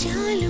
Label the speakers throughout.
Speaker 1: चालो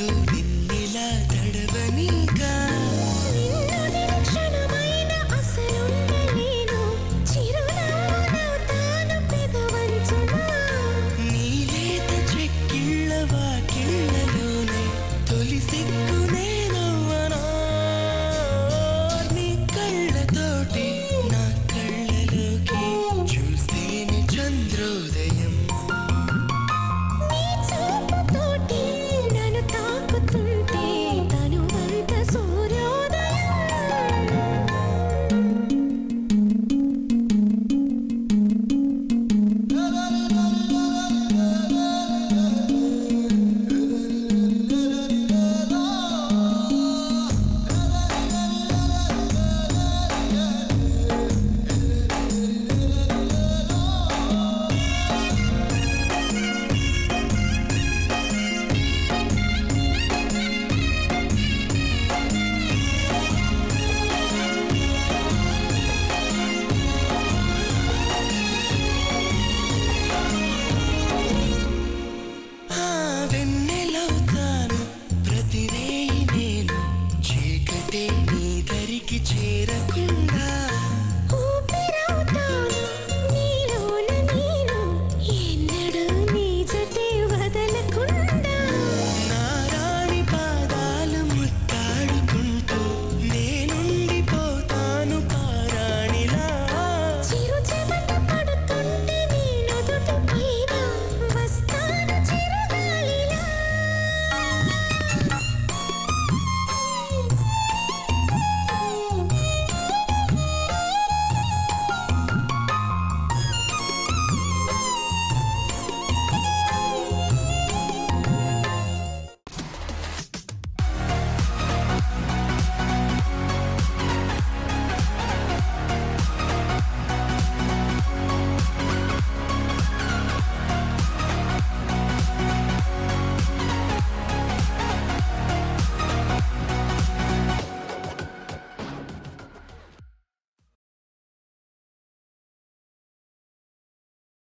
Speaker 2: మనసులో నిన్నిలా తడవనీగా నీలేత చెక్కిళ్ళ వాకిళ్ళలోనే తొలి సిగ్గునే